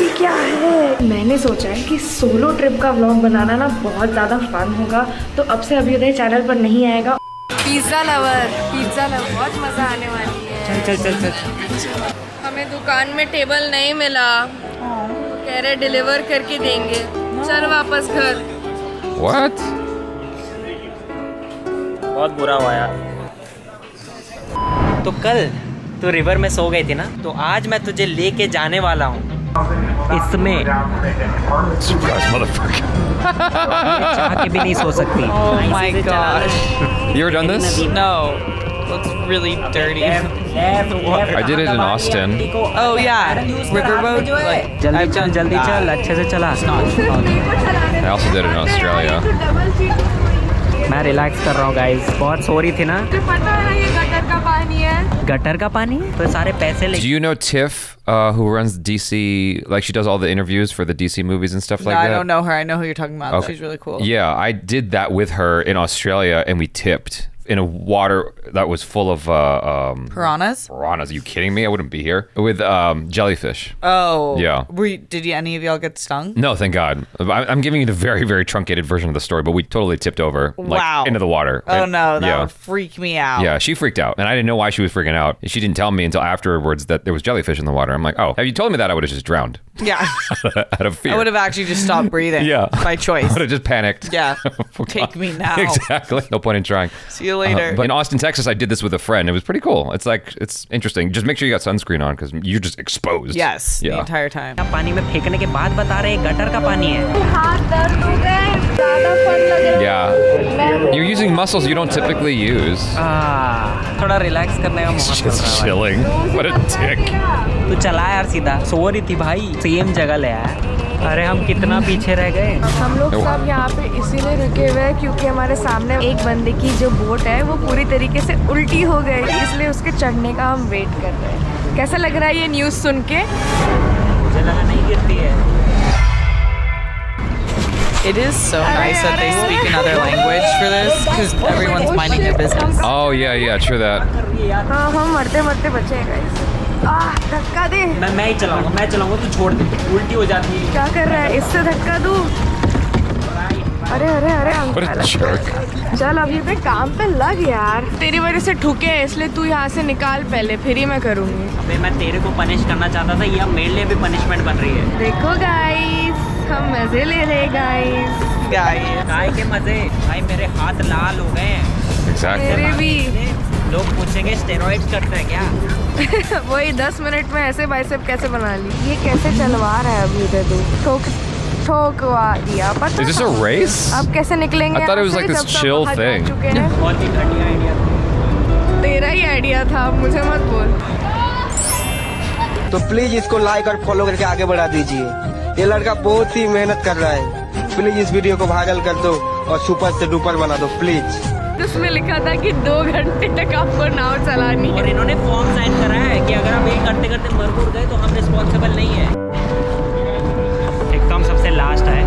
ये क्या है? मैंने सोचा है कि सोलो ट्रिप का व्लॉग बनाना ना बहुत ज़्यादा फन होगा तो अब से अभ्युदय चैनल पर नहीं आएगा। पिज़्ज़ा लवर पिज़्ज़ा लवर बहुत मज़ा आने वाली है। चल चल चल चल। हमें दुकान में टेबल नहीं मिला। कह रहे डिलीवर करके देंगे। चल वापस घर। What? बहुत बुरा हुआ यार तो कल तू रिवर में सो गई थी ना तो आज मैं तुझे लेके जाने वाला हूँ इसमें के भी नहीं सो सकती Oh my gosh. You ever done this? No. Looks really dirty. I did it in Austin. Oh yeah, riverboat. Like, जल्दी I've चल done जल्दी that. चल अच्छे से चला I also did it in Australia. मैं रिलैक्स कर रहा हूँ गाइस बहुत सो रही थी ना तुझे पता है ना ये गटर का पानी है गटर का पानी है तो सारे पैसे ले Do you know Tiff, uh, who runs DC? Like she does all the interviews for the DC movies and stuff No, like I that. don't know her. I know who you're talking about. Okay. She's really cool. Yeah, I did that with her in Australia, and we tipped in a water that was full of uh, um, Piranhas. piranhas. Are you kidding me? I wouldn't be here with um, jellyfish. Oh. Yeah. Were you, did you, any of y'all get stung? No, thank God. I- I'm giving you the very, very truncated version of the story, but we totally tipped over, like Wow. into the water. Oh And- no, that yeah. would freak me out. Yeah, she freaked out, and I didn't know why she was freaking out. She didn't tell me until afterwards that there was jellyfish in the water. I'm like, oh, have you told me that? I would have just drowned Yeah. out of fear. I would have actually just stopped breathing. Yeah. By choice. I would have just panicked. Yeah. Take me now. Exactly. No point in trying. See you later. Uh, but in Austin, Texas, I did this with a friend. It was pretty cool. It's like it's interesting. Just make sure you got sunscreen on because you're just exposed. Yes. The Yeah. entire time. पानी में फेंकने के बाद बता रहे गटर का पानी है हाथ दर्द हो गए Yeah. You're using muscles you don't typically use. आ, थोड़ा रिलैक्स करने का मौका मिल Just रहा है। chilling. What a dick. तू चला यार सीधा। सो रही थी भाई। सेम जगह ले आया। अरे हम कितना पीछे रह गए। हम लोग सब यहाँ पे इसीलिए रुके हुए हैं क्योंकि हमारे सामने एक बंदे की जो बोट है वो पूरी तरीके से उल्टी हो गई। इसलिए उसके चढ़ने का हम वेट कर रहे हैं। कैसा लग रहा है ये न्यूज़ सुन के? मुझे लगा नहीं गिरती है। It is so nice that they speak another language for this because everyone's minding their business. Oh yeah, yeah, true that. हम मरते मरते बचे धक्का दे। मैं मैं ही चलाऊँगा मैं चलाऊँगा तू छोड़ दे। उल्टी हो जाती है। क्या कर रहा है? इससे धक्का दूँ। अरे अरे अरे What a jerk. चल अभी पे काम पे लग यार। तेरी वजह से ठुके हैं इसलिए तू यहाँ से निकाल पहले फिर ही मैं करूँगी। अबे मैं तेरे को पनिश करना चाहता था ये अब मेरे लिए भी पनिशमेंट बन रही है। देखो गाइस हम मज़े ले रहे गाइस काय के मज़े। भाई मेरे हाथ लाल हो गए हैं। मेरे भी। लोग पूछेंगे स्टेरॉइड्स करते हैं क्या? वही दस मिनट में ऐसे बाइसेप कैसे बना ली? ये कैसे चलवा रहा है अभी उधर तू ठोक ठोकवा दिया। पता Is this a था? race? अब कैसे निकलेंगे I thought it was like this chill thing. बहुत ही घटिया आइडिया तेरा ही आइडिया था मुझे मत बोल। तो प्लीज़ इसको लाइक और फॉलो करके आगे बढ़ा दीजिए। ये लड़का बहुत ही मेहनत कर रहा है। प्लीज़ इस वीडियो को वायरल कर दो और सुपर से डुपर बना दो प्लीज़। उसमें लिखा था कि दो घंटे तक आपको नाव चलानी और इन्होंने फॉर्म साइन करा है कि अगर हम ये करते करते मर मुर गए तो हम रिस्पॉन्सिबल नहीं है। एक तो हम सबसे लास्ट है।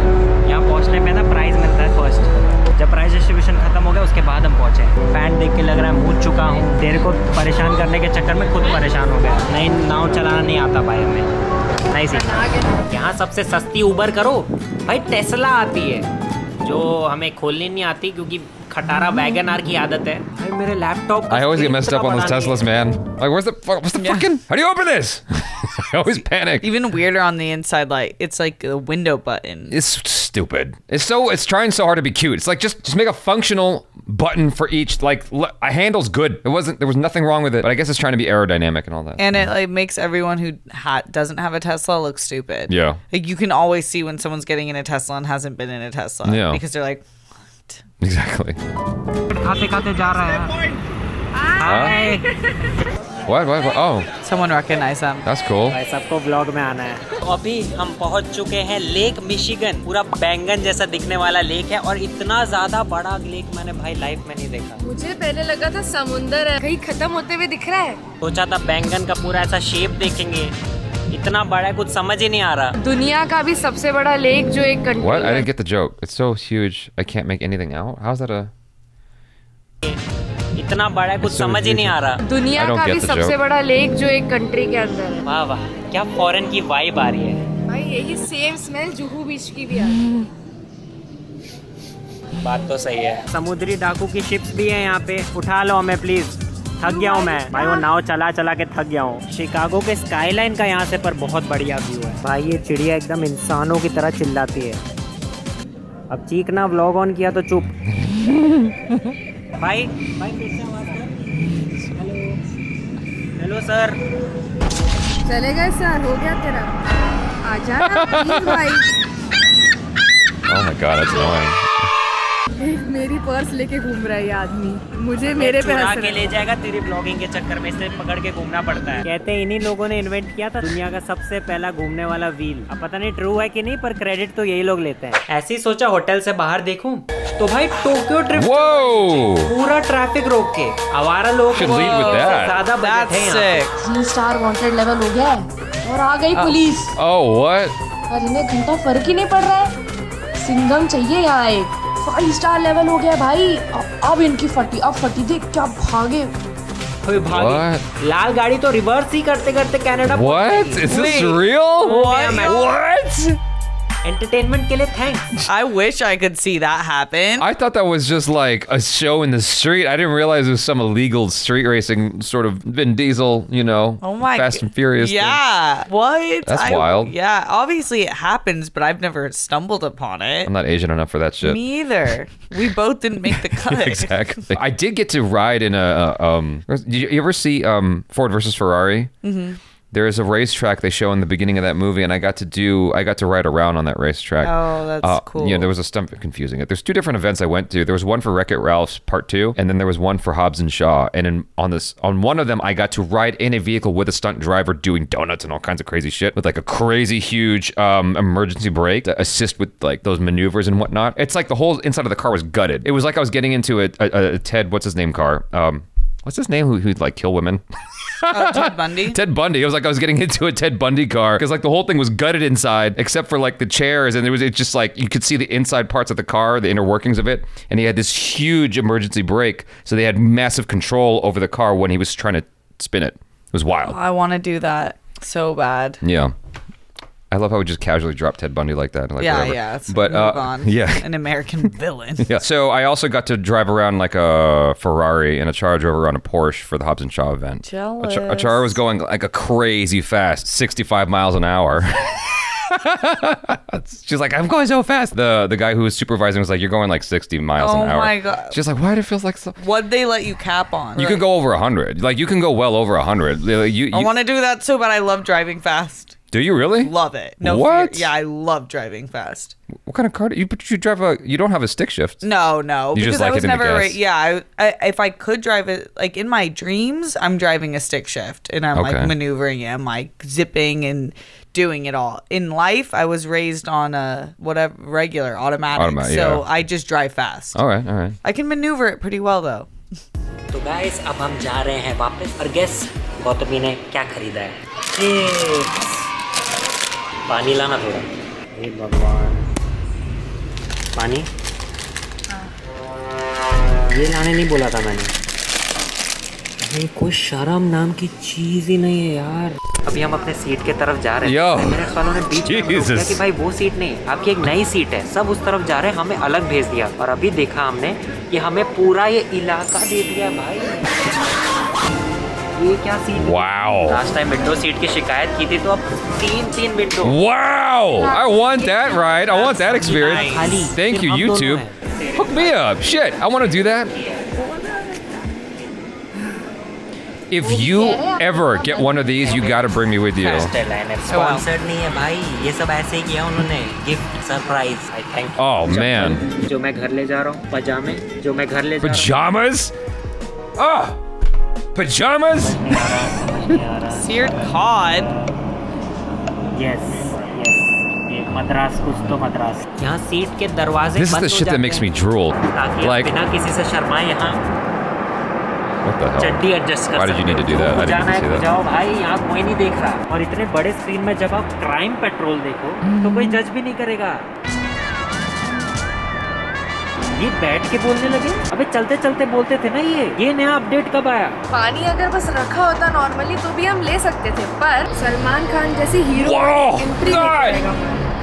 यहाँ पहुँचने पे ना प्राइज मिलता है फ़र्स्ट जब प्राइज डिस्ट्रीब्यूशन खत्म हो गया उसके बाद हम पहुँचे। पैंट देख के लग रहा है मुझ चुका हूँ। तेरे को परेशान करने के चक्कर में खुद परेशान हो गया। नहीं नाव चलाना नहीं आता भाई हमें। नहीं सीखा यहाँ सबसे सस्ती उबर करो भाई टेस्ला आती है जो हमें खोलनी नहीं आती क्योंकि खटारा वैगन आर की आदत है भाई मेरे laptop I always get messed up on those Teslas, man. Like, where's the what's the yeah. fucking? How do you open this? I always panic. Even weirder on the inside, like it's like a window button. It's stupid. It's so it's trying so hard to be cute. It's like just just make a functional button for each. Like a handle's good. It wasn't there was nothing wrong with it, but I guess it's trying to be aerodynamic and all that. And yeah. it like makes everyone who ha doesn't have a Tesla look stupid. Yeah. Like you can always see when someone's getting in a Tesla and hasn't been in a Tesla. Yeah. Because they're like. What? Exactly. Hi. Hi. What? What? what? Oh, someone recognized them. that's cool. भाई सबको ब्लॉग में आना है तो अभी हम पहुँच चुके हैं लेक मिशिगन पूरा बैंगन जैसा दिखने वाला लेक है और इतना ज़्यादा बड़ा लेक मैंने भाई लाइफ में नहीं देखा मुझे पहले लगा था समुंदर है कहीं खत्म होते हुए दिख रहा है सोचा था बैंगन का पूरा ऐसा शेप देखेंगे इतना बड़ा है कुछ समझ ही नहीं आ रहा दुनिया का भी सबसे बड़ा लेक जो एक country What? I didn't get the joke. It's so huge. I can't make anything out. How's that a? इतना बड़ा है कुछ समझ ही नहीं आ रहा। दुनिया का भी सबसे बड़ा लेक जो एक कंट्री के अंदर है। वाह वाह क्या फॉरेन की वाइब आ रही है। भाई यही सेम स्मेल जुहू बीच की भी आती है। बात तो सही है। समुद्री डाकू की शिप्स भी है यहाँ पे। उठा लो हमें प्लीज़ थक गया हूँ मैं। भाई वो नाव चला चला के थक गया हूँ। शिकागो के स्काईलाइन का यहाँ से पर बहुत बढ़िया व्यू है। भाई ये चिड़िया एकदम इंसानों की तरह चिल्लाती है। अब चीखना व्लॉग ऑन किया तो चुप। भाई। भाई फिर से आवाज़ कर हेलो। Hello sir. चलेगा सर हो गया तेरा। आ जाना भाई। Oh my god, that's annoying. मेरी पर्स लेके घूम रहा है ये आदमी। मुझे मेरे पे हंस के ले जाएगा तेरी ब्लॉगिंग के चक्कर में इसे पकड़ के घूमना पड़ता है। कहते हैं इन्हीं लोगों ने इन्वेंट किया था दुनिया का सबसे पहला घूमने वाला व्हील अब पता नहीं ट्रू है कि नहीं पर क्रेडिट तो यही लोग लेते हैं। ऐसे ही सोचा होटल से बाहर देखूँ? तो भाई टोक्यो ट्रिप पूरा ट्रैफ़िक रोक के। आवारा लोग. ज़्यादा है स्टार वांटेड लेवल हो गया है और आ गई पुलिस Oh, what? पर इन्हें घंटा फ़र्क ही नहीं पड़ रहा है। सिंगम चाहिए यहाँ एक। फाइव स्टार लेवल हो गया भाई। अब इनकी फटी अब फटी देख क्या भागे। लाल गाड़ी तो रिवर्स ही करते करते Canada What? Is this real? What? entertainment ke liye thanks. I wish I could see that happen. I thought that was just like a show in the street. I didn't realize it was some illegal street racing sort of Vin Diesel, you know. Oh my Fast and Furious. Yeah. Thing. What? That's I, wild. Yeah. Obviously it happens, but I've never stumbled upon it. I'm not Asian enough for that shit. Me either. we both didn't make the cut. exactly. I did get to ride in a um, you ever see um Ford versus Ferrari? Mm -hmm. There is a racetrack they show in the beginning of that movie, and I got to do. I got to ride around on that racetrack. Oh, that's Uh, cool. Yeah, there was a stump confusing it. There's two different events I went to. There was one for Wreck It Ralph's Part Two, and then there was one for Hobbs and Shaw. And in, on this, on one of them, I got to ride in a vehicle with a stunt driver doing donuts and all kinds of crazy shit with like a crazy huge um, emergency brake to assist with like those maneuvers and whatnot. It's like the whole inside of the car was gutted. It was like I was getting into a, a, a Ted, what's his name car? Um, what's his name? Who who'd like kill women? Uh, Ted Bundy. Ted Bundy. It was like I was getting into a Ted Bundy car because like the whole thing was gutted inside except for like the chairs and it was it's just like you could see the inside parts of the car, the inner workings of it, and he had this huge emergency brake, so they had massive control over the car when he was trying to spin it. It was wild. I want to do that so bad. Yeah. I love how we just casually dropped Ted Bundy like that. Like, yeah, whatever. yeah. But uh, on. yeah, an American villain. yeah. So I also got to drive around like a Ferrari and a Char over on a Porsche for the Hobbs and Shaw event. Jealous. A Char was going like a crazy fast, 65 miles an hour. She's like, I'm going so fast. The the guy who was supervising was like, You're going like 60 miles Oh an hour. Oh my God. She's like, Why do it feels like so? What'd they let you cap on? You can go over 100. Like you can go well over 100. You, you, I want to do that too, but I love driving fast. do you really? Love it. No What? fear. Yeah, I love driving fast. What kind of car? Do you but you drive a? You don't have a stick shift. No, no, You because just like I was hitting the never. gas. Right, yeah, I, I, if I could drive it, like in my dreams, I'm driving a stick shift and I'm Okay. like maneuvering it, I'm like zipping and doing it all. In life, I was raised on a whatever regular automatic, Automatic, so yeah. I just drive fast. All right, all right. I can maneuver it pretty well though. तो गाइस अब हम जा रहे हैं वापस और गेस गौतमी ने क्या खरीदा है Chips. पानी लाना थोड़ा। हे भगवान। पानी? ये लाने नहीं बोला था मैंने। नहीं कोई शर्म नाम की चीज़ ही नहीं है यार। अभी हम अपने सीट के तरफ़ जा रहे हैं। मेरे वालों ने बीच में कि भाई वो सीट नहीं आपकी एक नई सीट है। सब उस तरफ़ जा रहे हैं हमें अलग भेज दिया। और अभी देखा हमने कि हमें पूरा ये इलाका दे दिया भाई। ये क्या seat Wow. Last time window seat की शिकायत की थी तो अब तीन तीन window Wow! I want that ride. I want that experience. Thank you, YouTube. Hook me up. Shit, I want to do that. If you ever get one of these, you got to bring me with you. Sponsored नहीं है भाई ये सब ऐसे ही किया उन्होंने gift surprise I thank Oh man, जो मैं घर ले जा रहा हूँ पजामे जो मैं घर ले जा pajamas? Oh, pajamas? Seared cod. Yes yes Madras कुछ तो मद्रास यहाँ सीट के दरवाजे This is बंद the हो shit that जाते makes हैं me drool. ताकि आप Like, बिना किसी से शर्माए यहाँ what the hell? चड्डी एडजस्ट कर Why did you सकते need to हो। do that? I जो जाना didn't है see तो that. जाओ भाई यहाँ कोई नहीं देख रहा और इतने बड़े स्क्रीन में जब आप क्राइम पेट्रोल देखो तो कोई जज भी नहीं करेगा ये बैठ के बोलने लगे अबे चलते चलते बोलते थे ना ये ये नया अपडेट कब आया पानी अगर बस रखा होता नॉर्मली तो भी हम ले सकते थे पर सलमान खान जैसे hero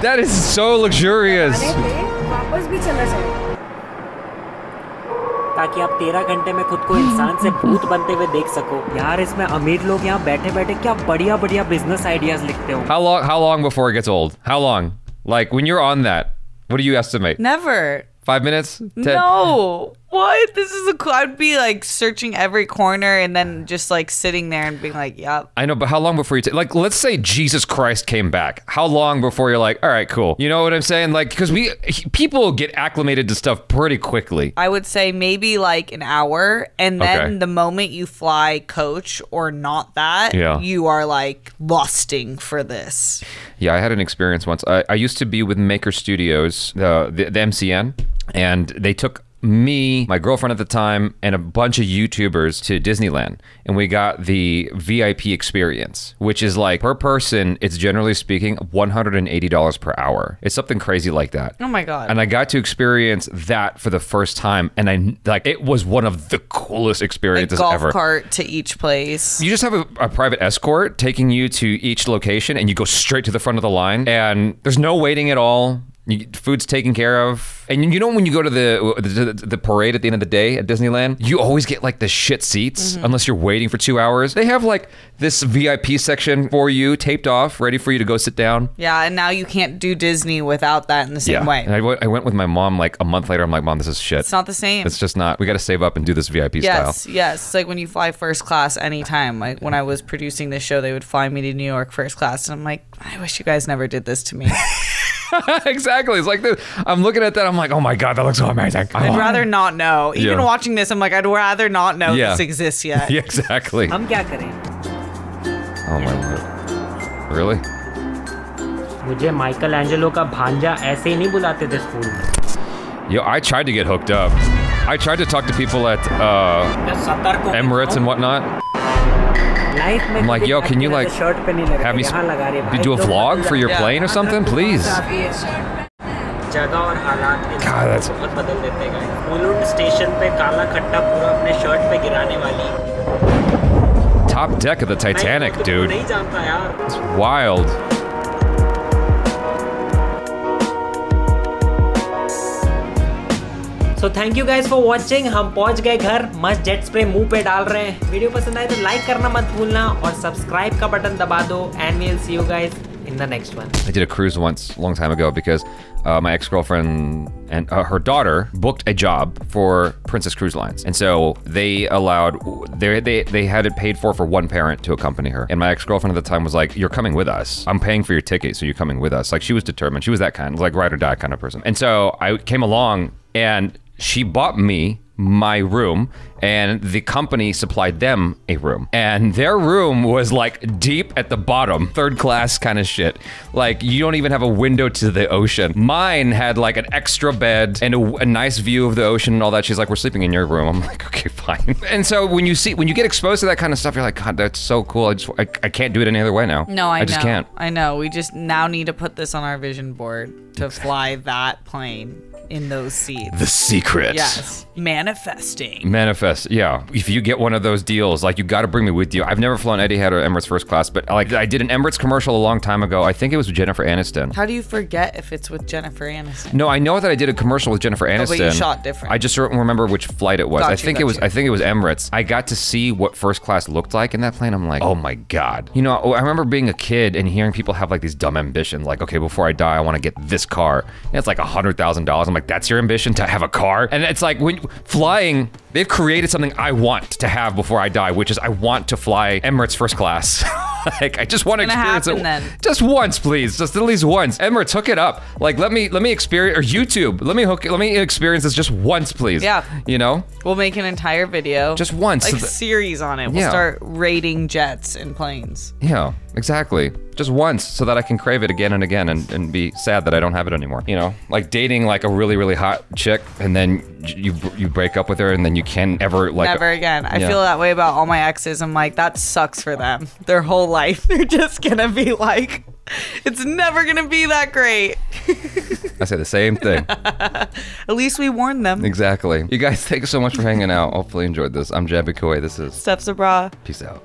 That is so luxurious. वापस भी चला जाए ताकि आप तेरह घंटे में खुद को इंसान से भूत बनते हुए देख सको यार इसमें अमीर लोग यहाँ बैठे बैठे क्या बढ़िया बढ़िया बिज़नेस आइडियाज़ लिखते हो How long? How long before it gets old? How long? Like when you're on that, what do you estimate? Never. Five minutes? Ten? No. What? This is a. cl- I'd be like searching every corner and then just like sitting there and being like, "Yep." I know, but how long before you take? Like, let's say Jesus Christ came back. How long before you're like, all right, cool? You know what I'm saying? Like, because we people get acclimated to stuff pretty quickly. I would say maybe like an hour, and then Okay. the moment you fly coach or not that, Yeah. you are like lusting for this. Yeah, I had an experience once. I, I used to be with Maker Studios, the, the the MCN, and they took me, my girlfriend at the time, and a bunch of YouTubers to Disneyland, and we got the VIP experience, which is like per person, it's generally speaking one hundred and eighty dollars per hour. It's something crazy like that. Oh my god. And I got to experience that for the first time, and I like it was one of the coolest a experiences golf ever. cart to each place. You just have a, a private escort taking you to each location, and you go straight to the front of the line, and there's no waiting at all. You, food's taken care of, and you know when you go to the, the the parade at the end of the day at Disneyland, you always get like the shit seats Mhm. unless you're waiting for two hours. They have like this VIP section for you, taped off, ready for you to go sit down. Yeah, and now you can't do Disney without that in the same way. And I went- I went with my mom like a month later. I'm like, Mom, this is shit. It's not the same. It's just not. We got to save up and do this VIP Yes, style. yes. It's like when you fly first class anytime. Like when I was producing this show, they would fly me to New York first class, and I'm like, I wish you guys never did this to me. exactly. It's like this. I'm looking at that. I'm like, oh my god, that looks so amazing. I'd rather not know. Even Yeah. watching this, I'm like, I'd rather not know Yeah. this exists yet. yeah, exactly. हम क्या करें Oh my lord. Really? मुझे माइकल एंजेलो का भांजा ऐसे ही नहीं बुलाते थे स्कूल में Yo, I tried to get hooked up. I tried to talk to people at uh, सतर्क हो Emirates and whatnot. I'm like, yo, can you like have me do a vlog for your plane or something, please? God, that's... Top deck of the Titanic, dude. It's wild. So thank you guys for watching हम पहुंच गए घर मस्त जेट स्प्रे मुंह पे डाल रहे हैं वीडियो पसंद आए तो लाइक करना मत भूलना और सब्सक्राइब का बटन दबा दो and we'll see you guys in the next one. I did a cruise once a long time ago because uh, my ex-girlfriend and uh, her daughter booked a job for Princess Cruise Lines, and so they allowed they they they had it paid for for one parent to accompany her. And my ex-girlfriend at the time was like, "You're coming with us. I'm paying for your ticket, so you're coming with us." Like she was determined. She was that kind, like ride or die kind of person. And so I came along, and she bought me my room and the company supplied them a room. And their room was like deep at the bottom. Third class kind of shit. Like you don't even have a window to the ocean. Mine had like an extra bed and a, a nice view of the ocean and all that. She's like we're sleeping in your room. I'm like okay fine. And so when you see when you get exposed to that kind of stuff you're like god that's so cool. I just i, I can't do it any other way now. No, I, i just know. can't. I know. We just now need to put this on our vision board to fly that plane in those seats. the secret. Yes. Manifesting. Manifest, yeah. If you get one of those deals, like you got to bring me with you. I've never flown Eddie Etihad or Emirates first class, but like I did an Emirates commercial a long time ago. I think it was with Jennifer Aniston. How do you forget if it's with Jennifer Aniston? No, I know that I did a commercial with Jennifer Aniston. Oh, but you shot different. I just don't remember which flight it was. Got I you, think got it was. you. I think it was Emirates. I got to see what first class looked like in that plane. I'm like, oh my god. You know, oh, I remember being a kid and hearing people have like these dumb ambitions, like, okay, before I die, I want to get this car. And it's like a hundred thousand dollars. I'm like, that's your ambition to have a car? And it's like when flying, they've created something I want to have before I die, which is I want to fly Emirates first class. like I just want to experience it then. just once, please. Just at least once. Emirates, hook it up. Like let me let me experience or YouTube. Let me hook let me experience this just once, please. Yeah. You know? We'll make an entire video. Just once, Like so series on it. We'll Yeah. start rating jets and planes. Yeah, exactly. Just once so that I can crave it again and again and, and be sad that I don't have it anymore. You know? Like dating like a really, really hot chick and then you you break up with her and then you can't ever like Never again. I Yeah. feel that way about all my exes. I'm like, that sucks for them. Their whole life. They're just gonna be like, it's never gonna be that great. I say the same thing. At least we warned them. exactly. You guys, thanks so much for hanging out. Hopefully you enjoyed this. I'm Jabby Koi. This is Steps abroad. Peace out.